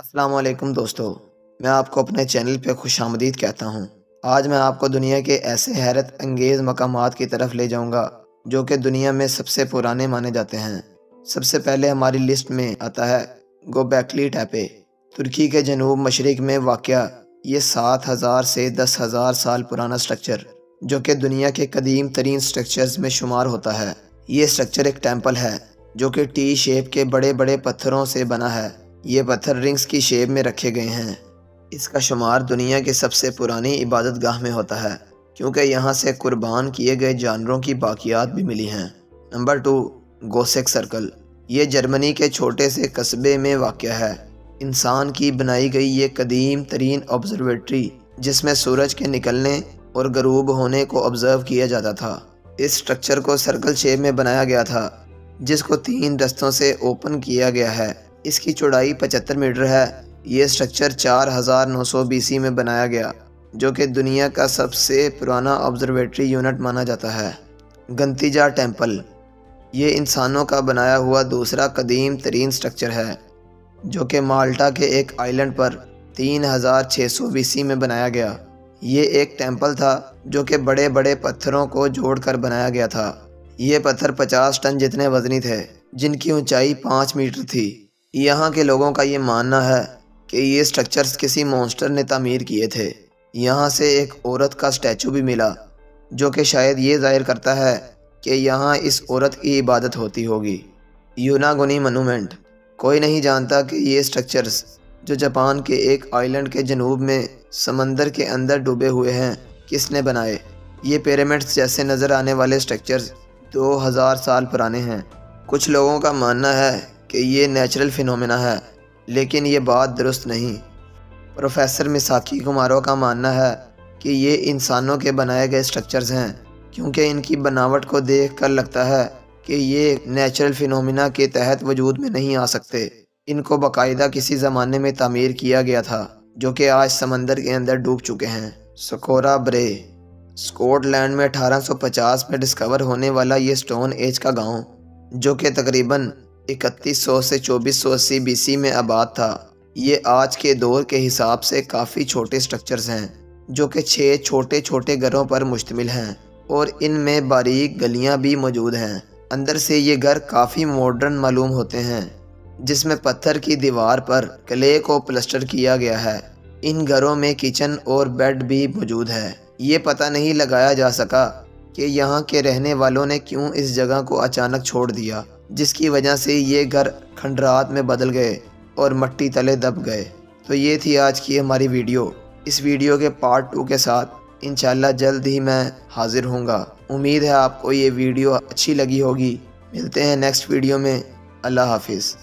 वालेकुम दोस्तों, मैं आपको अपने चैनल पे खुश आमदीद कहता हूँ। आज मैं आपको दुनिया के ऐसे हैरत अंगेज़ मकाम की तरफ़ ले जाऊँगा, जो कि दुनिया में सबसे पुराने माने जाते हैं। सबसे पहले हमारी लिस्ट में आता है गोबैकली टैपे। तुर्की के जनूब मशरक में वाक़ ये सात हज़ार से दस हज़ार साल पुराना स्ट्रक्चर जो कि दुनिया के कदीम तरीन स्ट्रक्चर्स में शुमार होता है। ये स्ट्रक्चर एक टेंपल है, जो कि टी शेप के बड़े बड़े पत्थरों से बना है। ये पत्थर रिंग्स की शेप में रखे गए हैं। इसका शुमार दुनिया के सबसे पुरानी इबादत गाह में होता है, क्योंकि यहाँ से कुर्बान किए गए जानवरों की बाकियात भी मिली हैं। Number two, Goseck circle. ये जर्मनी के छोटे से कस्बे में वाक़ है। इंसान की बनाई गई ये कदीम तरीन ऑब्जर्वेटरी, जिसमें सूरज के निकलने और गरूब होने को ऑब्ज़र्व किया जाता था। इस स्ट्रक्चर को सर्कल शेप में बनाया गया था, जिसको तीन रस्तों से ओपन किया गया है। इसकी चौड़ाई पचहत्तर मीटर है। ये स्ट्रक्चर चार हज़ार नौ सौ बीसी में बनाया गया, जो कि दुनिया का सबसे पुराना ऑब्जर्वेटरी यूनिट माना जाता है, गंतीजा टेंपल ये इंसानों का बनाया हुआ दूसरा कदीम तरीन स्ट्रक्चर है, जो कि माल्टा के एक आइलैंड पर तीन हज़ार छः सौ बीसी में बनाया गया। ये एक टेंपल था, जो कि बड़े बड़े पत्थरों को जोड़कर बनाया गया था। ये पत्थर पचास टन जितने वजनी थे, जिनकी ऊंचाई पाँच मीटर थी। यहाँ के लोगों का ये मानना है कि ये स्ट्रक्चर्स किसी मॉन्स्टर ने तमीर किए थे। यहाँ से एक औरत का स्टैचू भी मिला, जो कि शायद ये ज़ाहिर करता है कि यहाँ इस औरत की इबादत होती होगी। यूनागुनी मनूमेंट कोई नहीं जानता कि ये स्ट्रक्चर्स जो जापान के एक आइलैंड के जनूब में समंदर के अंदर डूबे हुए हैं, किसने बनाए? ये पिरामिड्स जैसे नज़र आने वाले स्ट्रक्चर्स दो हज़ार साल पुराने हैं। कुछ लोगों का मानना है कि ये नेचुरल फिनोमेना है, लेकिन ये बात दुरुस्त नहीं। प्रोफेसर मिसाकी कुमारों का मानना है कि ये इंसानों के बनाए गए स्ट्रक्चर्स हैं, क्योंकि इनकी बनावट को देख कर लगता है कि ये नेचुरल फिनोमिना के तहत वजूद में नहीं आ सकते। इनको बाकायदा किसी ज़माने में तमीर किया गया था, जो कि आज समंदर के अंदर डूब चुके हैं। सकोरा ब्रे स्कॉटलैंड में 1850 में डिस्कवर होने वाला ये स्टोन एज का गाँव, जो कि तकरीबन 3100 से 2480 बीसी में आबाद था। ये आज के दौर के हिसाब से काफ़ी छोटे स्ट्रक्चर्स हैं, जो कि छः छोटे छोटे घरों पर मुश्तमिल हैं, और इनमें बारीक गलियाँ भी मौजूद हैं। अंदर से ये घर काफ़ी मॉडर्न मालूम होते हैं, जिसमें पत्थर की दीवार पर क्ले को प्लस्टर किया गया है। इन घरों में किचन और बेड भी मौजूद है। ये पता नहीं लगाया जा सका कि यहाँ के रहने वालों ने क्यों इस जगह को अचानक छोड़ दिया। जिसकी वजह से ये घर खंडरात में बदल गए और मट्टी तले दब गए। तो ये थी आज की हमारी वीडियो। इस वीडियो के पार्ट टू के साथ इन जल्द ही मैं हाजिर होऊँगा। उम्मीद है आपको ये वीडियो अच्छी लगी होगी। मिलते हैं नेक्स्ट वीडियो में। अल्लाह हाफिज़।